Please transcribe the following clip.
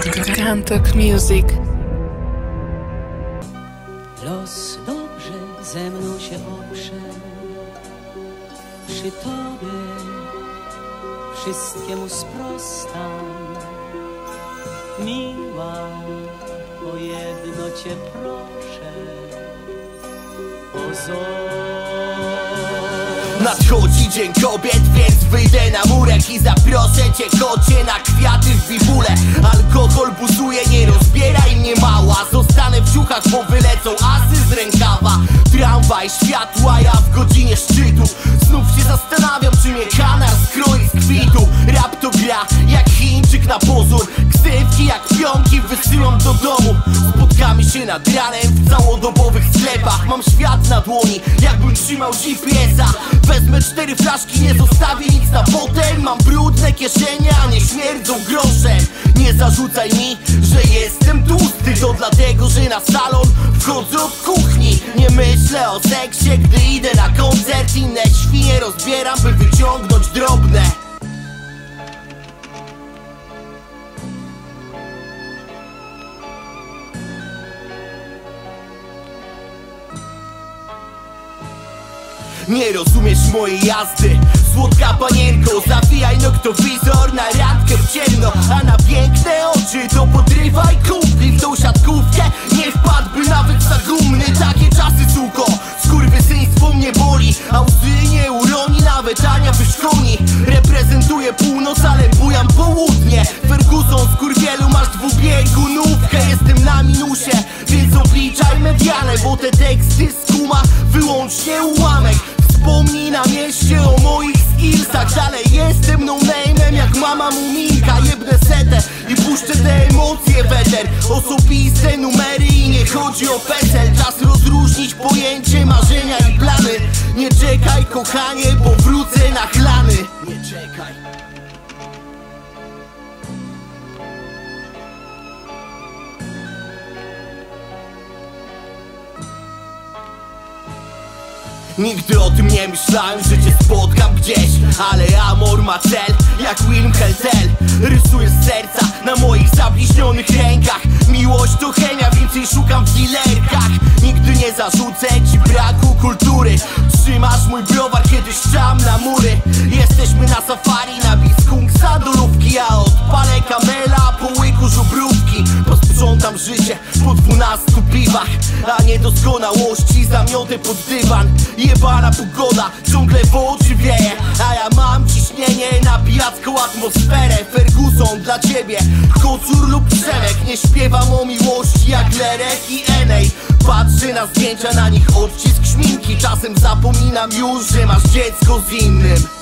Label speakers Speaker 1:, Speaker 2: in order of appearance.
Speaker 1: Kantok Music.
Speaker 2: Los dobrze ze mną się oprze. Przy Tobie wszystkiemu sprostam. Miła, o jedno Cię proszę
Speaker 3: Nadchodzi dzień kobiet, więc wyjdę na murek I zaproszę cię kocie na kwiaty w bibule Alkohol buzuje, nie rozbieraj mnie mała. Zostanę w ciuchach, bo wylecą asy z rękawa. Tramwaj, światła, ja w godzinie szczytu. Znów się zastanawiam, czy mnie kanar skroi z kwitu. Rap to gra, jak Chińczyk na pozór. Ksywki jak pionki wysyłam do domu Spotkamy się nad ranem w całodobowych sklepach. Mam świat na dłoni, jakbym trzymał GPS-a Wezmę cztery flaszki, nie zostawię nic na potem. Mam brudne kieszenie, a nie śmierdzą groszem Nie zarzucaj mi, że jestem tłusty. To dlatego, że na salon wchodzę od kuchni. Nie myślę o seksie, gdy idę na koncert. Inne świnie rozbieram, by wyciągnąć Nie rozumiesz mojej jazdy. Słodka panienko, zawijaj noktowizor Na randkę w ciemno, a na piękne oczy To podrywaj kumpli w tą siatkówkę. Nie wpadłby nawet za gumny Takie czasy suko, skurwysyństwo mnie boli A łzy nie uroni, nawet Ania wyszkoni. Reprezentuję północ, ale bujam południe. Ferguson, skurwielu, masz dwubiegunówkę. Jestem na minusie, więc obliczaj medianę Bo te teksty ułamek Wspomnij na mieście o moich skillsach. Dalej jestem no name'em jak mama muminka. Jebnę setę i puszczę te emocje weter Osobiste numery i nie chodzi o PESEL. Czas rozróżnić pojęcie marzenia i plany. Nie czekaj kochanie, bo wrócę na chlany. Nie czekaj Nigdy o tym nie myślałem, że cię spotkam gdzieś. Ale amor ma cel, jak Wilm Heltel Rysuję serca na moich zabliźnionych rękach. Miłość to chemia, więcej szukam w dealerkach. Nigdy nie zarzucę ci braku kultury. Trzymasz mój browar, kiedy szczam na mury. Jesteśmy na safari, na biskungsa dolówki Ja odpalę kamela, po łyku żubrówki. Posprzątam życie po dwunastu piwach A niedoskonałości zamiotę pod dywan. Jebana pogoda, ciągle w oczy wieje A ja mam ciśnienie na pijacką atmosferę. Ferguson dla ciebie, kocur lub przemek Nie śpiewam o miłości jak Lerek i Enej. Patrzę na zdjęcia, na nich odcisk szminki. Czasem zapominam już, że masz dziecko z innym